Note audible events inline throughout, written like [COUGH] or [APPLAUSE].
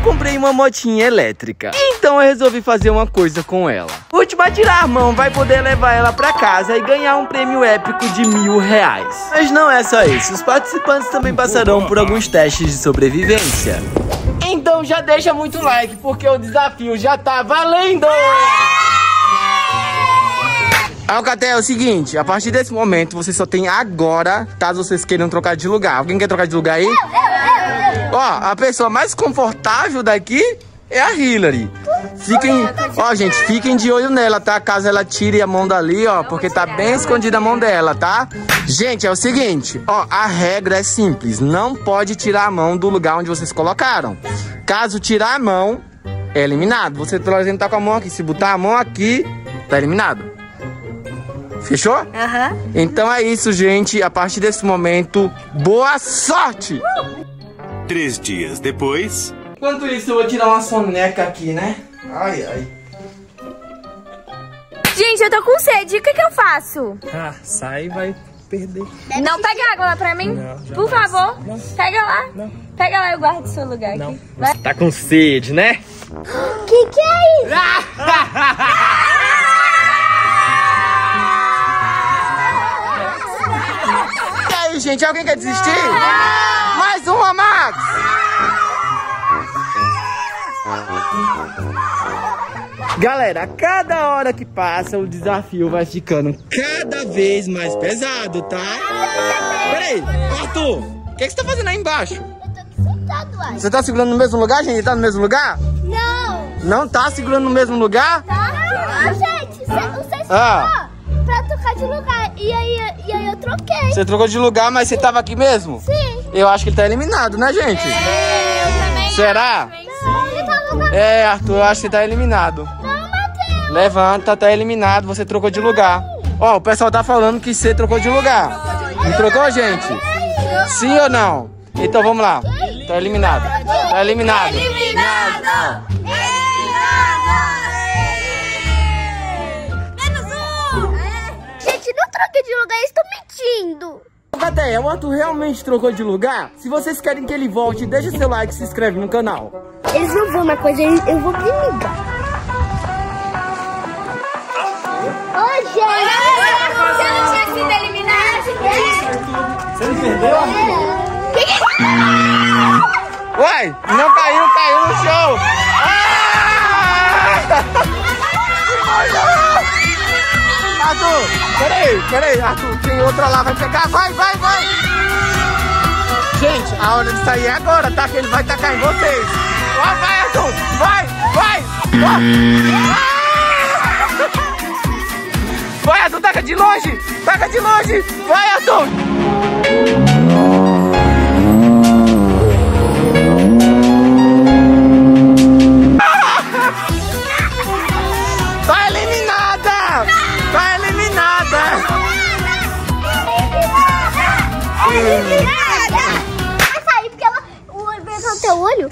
comprei uma motinha elétrica. Então eu resolvi fazer uma coisa com ela. Última a tirar a mão vai poder levar ela pra casa e ganhar um prêmio épico de mil reais. Mas não é só isso, os participantes também passarão por alguns testes de sobrevivência. Então já deixa muito like, porque o desafio já tá valendo! Alcatel, é o seguinte, a partir desse momento você só tem agora, caso vocês queiram trocar de lugar. Alguém quer trocar de lugar aí? Ó, a pessoa mais confortável daqui é a Hillary. Fiquem, ó, gente, fiquem de olho nela, tá? Caso ela tire a mão dali, ó, porque tá bem escondida a mão dela, tá? Gente, é o seguinte, ó, a regra é simples, não pode tirar a mão do lugar onde vocês colocaram. Caso tirar a mão, é eliminado. Você, por exemplo, tá com a mão aqui, se botar a mão aqui, tá eliminado. Fechou? Aham. Então é isso, gente. A partir desse momento, boa sorte! Três dias depois. Enquanto isso, eu vou tirar uma soneca aqui, né? Ai, ai. Gente, eu tô com sede. O que que eu faço? Ah, sai e vai perder. Não, pega água lá pra mim. Por favor. Pega lá. Pega lá, eu guardo o seu lugar Não. aqui. Vai. Tá com sede, né? [GASPS] Que que é isso? [LAUGHS] E aí, gente, alguém quer desistir? Mais uma, Max! Galera, a cada hora que passa, o desafio vai ficando cada vez mais pesado, tá? Peraí, Arthur, o que, que você tá fazendo aí embaixo? Eu tô sentado lá. Você tá segurando no mesmo lugar, gente? Tá no mesmo lugar? Não, Não tá segurando no mesmo lugar? tá? Ah, gente, cê- você Ah. ah. pra trocar de lugar. E aí, e aí eu troquei. Você trocou de lugar, mas você tava aqui mesmo? Sim. Eu acho que ele tá eliminado, né, gente? Eu também. Será? Não, ele tava na... É, Arthur, eu acho que tá eliminado. Não, Matheus. Levanta, tá eliminado, você trocou de lugar. Ó, o pessoal tá falando que você trocou de lugar. Não trocou, gente? Sim ou não? Então vamos lá. Tá eliminado. Tá eliminado. Eliminado! Gente, não troquei de lugar, estão mentindo. Cadeia, o Arthur realmente trocou de lugar? Se vocês querem que ele volte, deixa seu like e se inscreve no canal. Eles não vão, mas coisa eu vou me ligar. Ô, gente! Você não tinha sido eliminado? Você não perdeu? Uai, não caiu, caiu no chão. Arthur, peraí, peraí, Arthur, tem outra lá, vai pegar, vai, vai, vai. Gente, a hora de sair é agora, tá? Que ele vai tacar em vocês. Ó, vai, Arthur, vai, vai. Ah! Vai, Arthur, taca de longe, taca de longe. Vai, Arthur. Vai sair porque ela... O olho vai entrar no teu olho.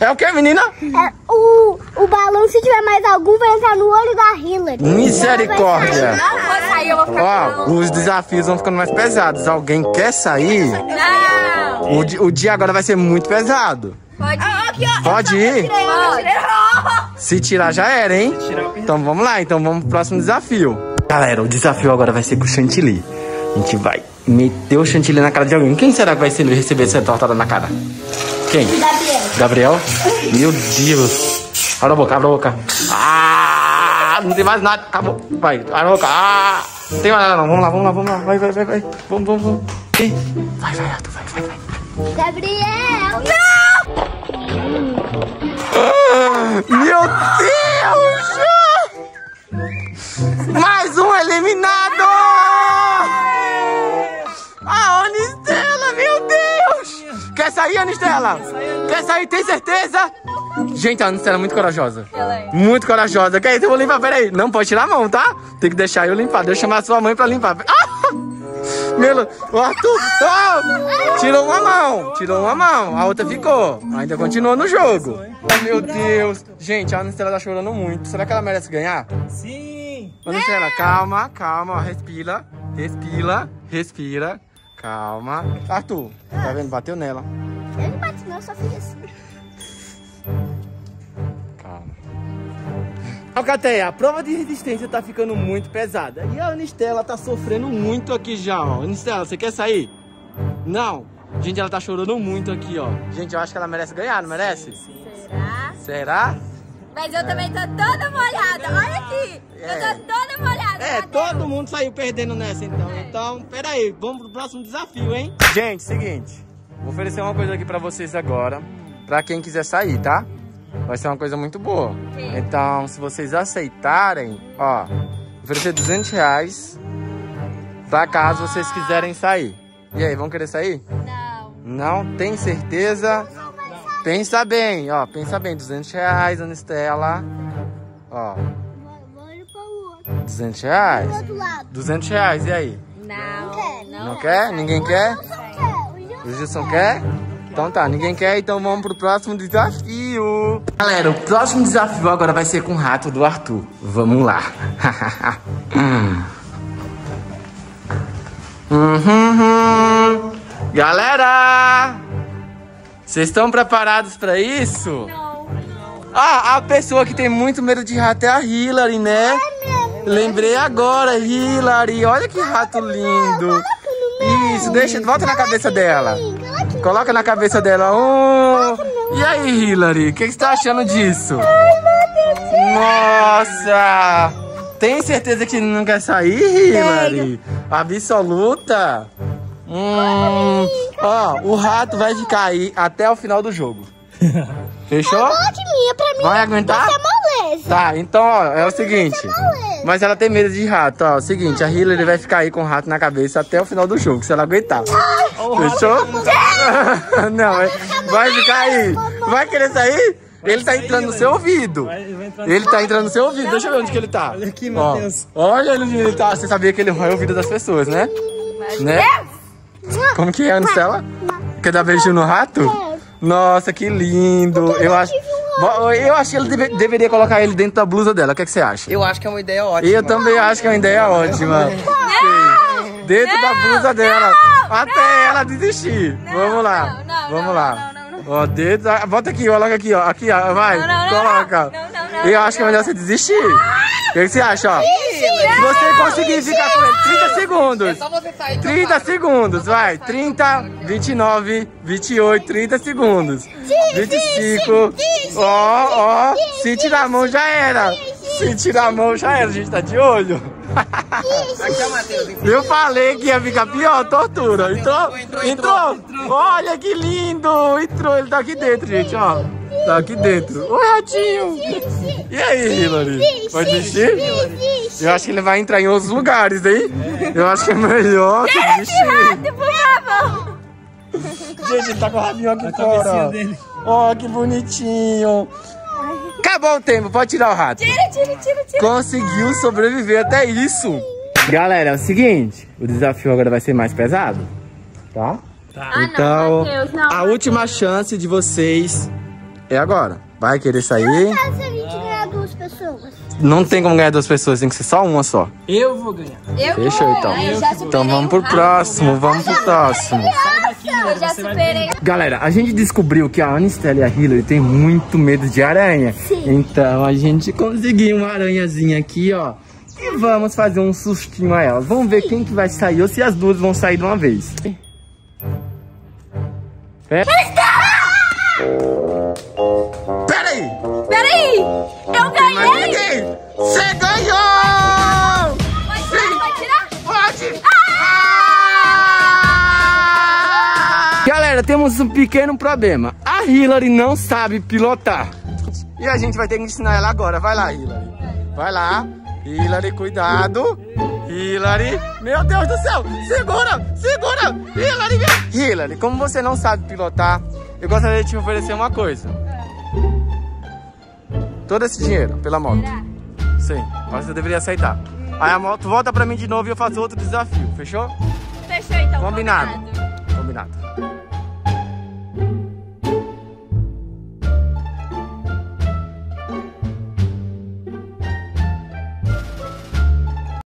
É o que, menina? É, o, o balão, se tiver mais algum, vai entrar no olho da Hillary. Misericórdia! Não vou sair, eu vou ficar Ó, os desafios vão ficando mais pesados. Alguém quer sair? Não! O, di- o dia agora vai ser muito pesado. Pode ir. Pode ir? Pode. Se tirar já era, hein? Então vamos lá, então vamos pro próximo desafio. Galera, o desafio agora vai ser com o chantilly. A gente vai meter o chantilly na cara de alguém. Quem será que vai ser receber essa tortada na cara? Quem? Gabriel. Gabriel? Meu Deus. Abre a boca, abre a boca. Ah, não tem mais nada. Acabou. Vai, abre a boca. Ah, não tem mais nada não. Vamos lá, vamos lá, vamos lá. Vai, vai, vai, vai. Vamos, vamos, vamos. Vai, vai, Arthur, vai, vai, vai. Gabriel. Ah, Meu Deus! Mais um eliminado! Sair, Anistela? Quer sair, tem certeza? Gente, a Anistela é muito corajosa. Ela é. Muito corajosa. Quer então eu vou limpar, peraí. Não pode tirar a mão, tá? Tem que deixar eu limpar. Deixa eu chamar a sua mãe pra limpar. Ah! Meu, o Arthur, ah! tirou uma mão, tirou uma mão, a outra ficou. Ainda continua no jogo. Oh, meu Deus. Gente, a Anistela tá chorando muito. Será que ela merece ganhar? Sim. Anistela, calma, calma, respira, respira, respira. Calma. Arthur, tá vendo? Bateu nela. Ele não bate não, só fica assim. Calma. Alcateia, a prova de resistência tá ficando muito pesada. E a Anistela tá sofrendo muito aqui já, ó. Anistela, você quer sair? Não. Gente, ela tá chorando muito aqui, ó. Gente, eu acho que ela merece ganhar, não merece? Sim, sim. Será? Será? Mas eu também tô toda molhada. Olha ah, aqui. É. Eu tô toda molhada. É, todo mundo saiu perdendo nessa, então. É. Então, peraí. Vamos pro próximo desafio, hein? Gente, seguinte. Vou oferecer uma coisa aqui pra vocês agora. Pra quem quiser sair, tá? Vai ser uma coisa muito boa. quê? Então, se vocês aceitarem, ó, oferecer 200 reais pra caso vocês quiserem sair. E aí, vão querer sair? Não. Não tem certeza? Pensa bem, ó, pensa bem. 200 reais, Anistela. Ó, Olha para o outro. 200 reais. Do outro lado. 200 reais, e aí? Não. Não. Não quer? Ninguém quer? O Gilson quer? Então tá, ninguém quer, então vamos pro próximo desafio. Galera, o próximo desafio agora vai ser com o rato do Arthur. Vamos lá. [LAUGHS] Uhum. Galera! Vocês estão preparados pra isso? Não. Ah, a pessoa que tem muito medo de rato é a Hillary, né? Lembrei agora, Hillary. Olha que rato lindo. Isso, deixa, volta na cabeça dela. Coloca na cabeça dela. Oh. E aí, Hillary, o que, que você tá achando disso? Nossa! Tem certeza que não quer sair, Hillary? Absoluta? Hum, ó, o rato vai ficar aí até o final do jogo. [LAUGHS] Fechou? Vai aguentar? É. Tá, então, ó, é o seguinte. moleza. Mas ela tem medo de rato, ó. É o seguinte, a Hillary vai ficar aí com o rato na cabeça até o final do jogo, se ela aguentar. Fechou? [LAUGHS] Não, é- vai ficar aí. Vai querer sair? Ele tá entrando no seu ouvido. Ele tá entrando no seu ouvido. Deixa eu ver onde que ele tá. Olha aqui, Matheus. Olha onde ele tá. Você sabia que ele rói o ouvido das pessoas, né? Né? Como que é, Ancela? Quer dar beijinho no rato? Nossa, que lindo. Eu acho, Bo- eu acho que ele deve- deveria colocar ele dentro da blusa dela. O que, é que você acha? Eu acho que é uma ideia ótima. Eu também acho que é uma ideia ótima. Sim. Dentro da blusa dela. Até ela desistir. Vamos lá. não, não, Vamos não, lá. não, não, Ó, dentro da... Bota aqui, coloca aqui, ó. Aqui, ó. Vai. Não, não, não, coloca. não, não, não, eu acho que é melhor você desistir. O que, que você acha, ó? Se você conseguir ficar com ele 30 segundos. Só você sair. 30 segundos, vai. 30, 29, 28, 30 segundos. 25. Ó, ó. Se tirar a mão já era. Se tirar a mão já era, a gente tá de olho. Aqui é o Matheus. enfim. Eu falei que ia ficar pior, tortura. Entrou? Entrou, Entrou? entrou, Olha que lindo. Entrou, ele tá aqui dentro, gente, ó. Tá aqui dentro. Oi, ratinho. E aí, Hillary? Vai desistir? Eu acho que ele vai entrar em outros lugares, hein? Eu acho que é melhor que desistir. Rato, por favor. Gente, ele tá com o rabinho aqui a fora. cabecinha ó. dele. Ó, que bonitinho. Acabou o tempo, pode tirar o rato. Tira, tira, tira, tira. Conseguiu sobreviver até isso. Galera, é o seguinte, o desafio agora vai ser mais pesado, tá? Ah, Então, não, Matheus, não. a última chance de vocês é agora. Vai querer sair? A gente ganhar duas pessoas. Não tem como ganhar duas pessoas, tem que ser só uma só. Eu vou ganhar. Eu Fechou vou. então. Eu já superei Então vamos pro próximo, vamos pro próximo. Eu já superei. Galera, a gente descobriu que a Anistela e a Hillary tem muito medo de aranha. Então a gente conseguiu uma aranhazinha aqui, ó. E vamos fazer um sustinho a elas. Vamos ver quem que vai sair ou se as duas vão sair de uma vez. Aí! Peraí. Eu Mas ganhei. Você ganhou! Pode tirar, pode tirar. Pode! Ah! Galera, temos um pequeno problema. A Hillary não sabe pilotar. E a gente vai ter que ensinar ela agora. Vai lá, Hillary. Vai lá. Hillary, cuidado. Hillary. Meu Deus do céu. Segura, segura. Hillary, vem. Hillary, como você não sabe pilotar, eu gostaria de te oferecer uma coisa. Todo esse dinheiro pela moto. Sim, mas você deveria aceitar. Aí a moto volta pra mim de novo e eu faço outro desafio, fechou? Fechou então. Combinado. Combinado.